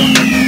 Musik